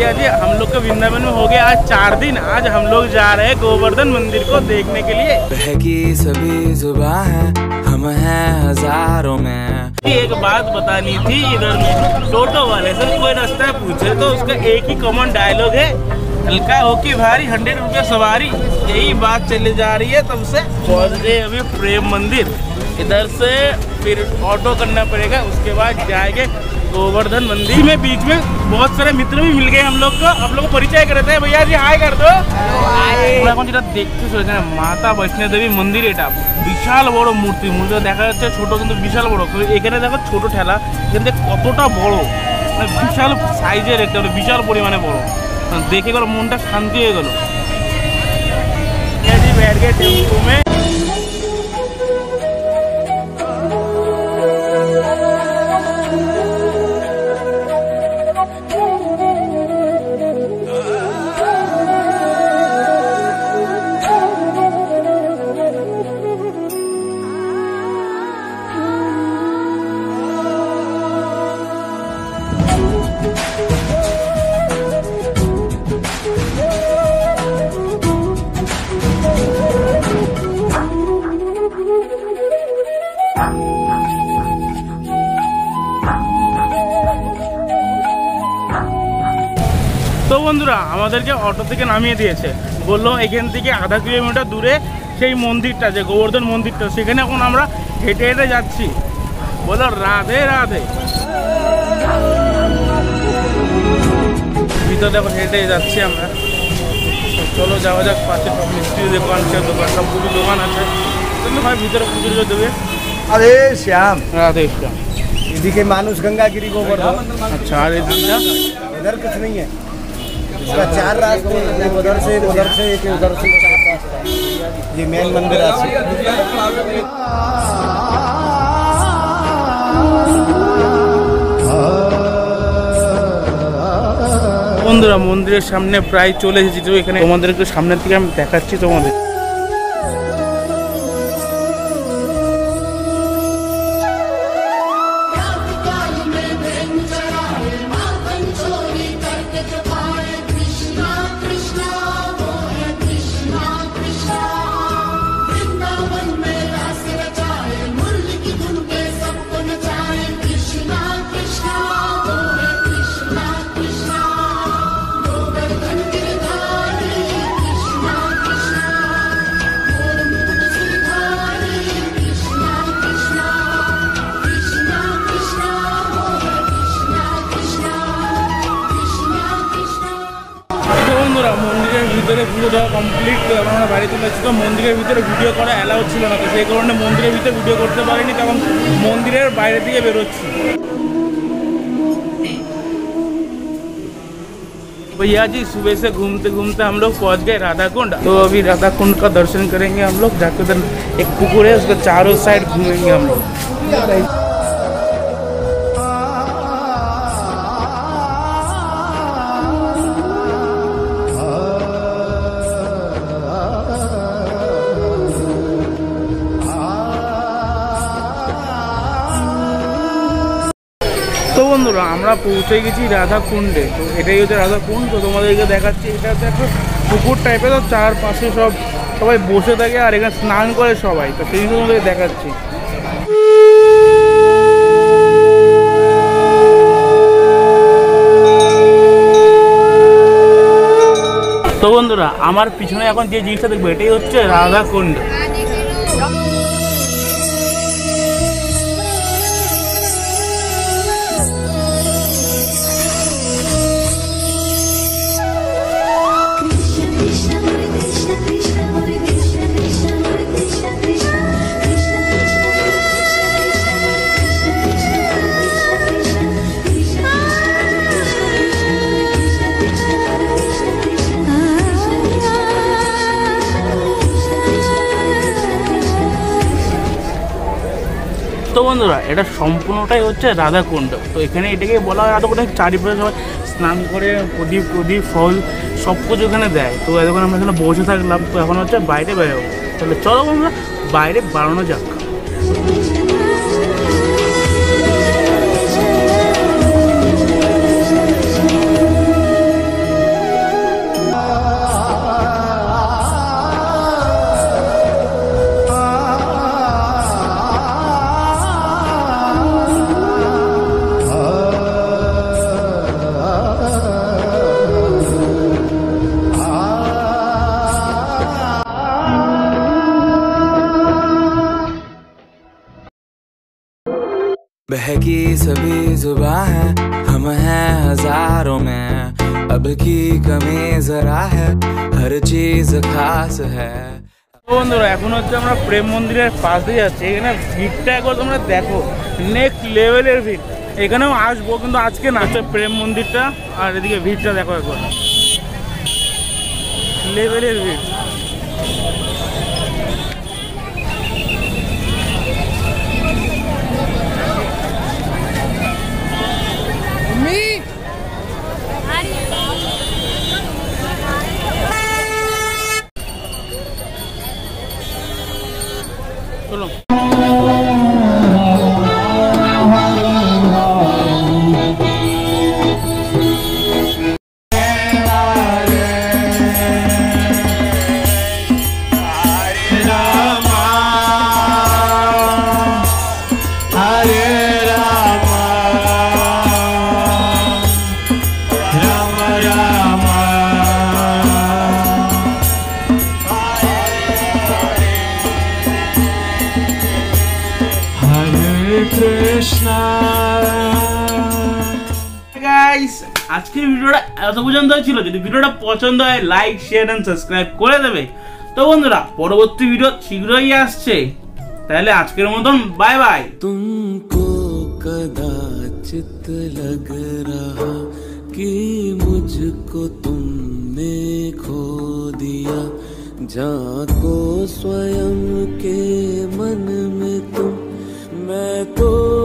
भैया जी हम लोग का वृंदावन में हो गया आज चार दिन। आज हम लोग जा रहे हैं गोवर्धन मंदिर को देखने के लिए। बहकी सभी जुबा है हम हैं हज़ारों में। एक बात बतानी थी इधर में। टोटो वाले से कोई रास्ता पूछे तो उसका एक ही कॉमन डायलॉग है। हल्का हो की भारी हंड्रेड रुपया सवारी यही बात चली जा रही है तब से। पहुँच गए अभी प्रेम मंदिर। इधर से फिर ऑटो करना पड़ेगा उसके बाद जाएँगे गोवर्धन मंदिर में बीच में बहुत सारे मित्र भी मिल गए हम लोग को हम लोग को परिचय करते हैं भैया जी हाय कर दो আমরা এখন যেটা দেখতেছো এখানে মাতা বৈষ্ণব দেবী মন্দির এটা বিশাল বড় মূর্তি মূর্তিটা দেখা যাচ্ছে ছোট কিন্তু বিশাল বড় তো এখানে দেখো ছোট ঠেলা এখান থেকে কতটা বড় মানে বিশাল সাইজের একটা মানে বিশাল পরিমাণে বড় মানে দেখে গেল মনটা শান্তি হয়ে গেল बैठ गए टेम्पो में বন্ধুরা আমাদেরকে অটো থেকে নামিয়ে দিয়েছে বললো এখান থেকে আধা কিলোমিটার দূরে সেই মন্দিরটা যে গোবর্ধন মন্দিরটা সেখানে এখন আমরা হেঁটে হেঁটে যাচ্ছি বলো রাধে রাধে ভিতরে এখন হেঁটে যাচ্ছি আমরা তো চলো যাওয়া যাক পাশে সব মিষ্টির দোকান সে দোকান সব পুজোর দোকান আছে কিন্তু ভাই ভিতরে পুজো টুজো দেবে अरे श्याम রাধে ইসলাম এদিকে মানুষ गंगागिरी गोवर्धन আচ্ছা আর এই দিনটা इधर कुछ नहीं है इसका चार रास्ते हैं, एक उधर से एक उधर से एक उधर से चार रास्ता है ये मेन मंदिर আছে বন্ধুরা মন্দিরের সামনে প্রায় চলে এসেছি তো এখানে তোমাদেরকে সামনের থেকে আমি দেখাচ্ছি তোমাদের ভিতরে পুজো দেওয়া কমপ্লিট তো এখন আমরা বাড়ি চলে এসেছি তো মন্দিরের ভিতরে ভিডিও করা অ্যালাউ ছিল না তো সেই কারণে মন্দিরের ভিতরে ভিডিও করতে পারিনি তখন মন্দিরের বাইরে দিকে বেরোচ্ছি भैया जी सुबह से घूमते घूमते हम लोग पहुंच गए राधा कुंड तो अभी राधा कुंड का दर्शन करेंगे हम लोग जाके उधर एक पुकुर है उसके चारों साइड घूमेंगे हम लोग বন্ধুরা, আমরা পৌঁছে গেছি রাধা কুণ্ডে তো এটাই হচ্ছে রাধা কুণ্ড তো তোমাদেরকে দেখাচ্ছি, এটা হচ্ছে একটা পুকুর টাইপের তো চারপাশে সব সবাই বসে থাকে আর এখানে স্নান করে সবাই। তো সেই জন্য দেখাচ্ছি। তো বন্ধুরা, আমার পিছনে এখন যে জিনিসটা দেখব, এটাই হচ্ছে রাধা বন্ধুরা, এটা সম্পূর্ণটাই হচ্ছে রাধাকুণ্ড। তো এখানে এটাকে বলা হয় রাধাকুণ্ড, চারিপাশে সবাই স্নান করে, প্রদীপ প্রদীপ, ফল, সব কিছু এখানে দেয়। তো এতক্ষণ আমরা এখানে বসে থাকলাম, তো এখন হচ্ছে বাইরে বেরোবো। তাহলে চলো বন্ধুরা, বাইরে বাড়ানো যাক। बहकी सभी जुबा है हम हैं हजारों में अब की कमी जरा है हर चीज खास है তো বন্ধুরা এখন হচ্ছে আমরা প্রেম মন্দিরের পাশ দিয়ে যাচ্ছি এখানে ভিড়টা একবার তোমরা দেখো নেক্সট লেভেলের ভিড় এখানেও আসবো কিন্তু আজকে না হচ্ছে প্রেম মন্দিরটা আর এদিকে ভিড়টা দেখো একবার লেভেলের ভিড় Tchau. চলো গাইস আজকের ভিডিওটা এত পর্যন্ত ছিল যদি ভিডিওটা পছন্দ হয় লাইক শেয়ার এন্ড সাবস্ক্রাইব করে দেবে তো বন্ধুরা পরবর্তী ভিডিও শীঘ্রই আসছে তাহলে আজকের মতন বাই বাই तुमको कदाचित लग रहा कि मुझको तुमने खो दिया जाको स्वयं के मन में तुम मैं तो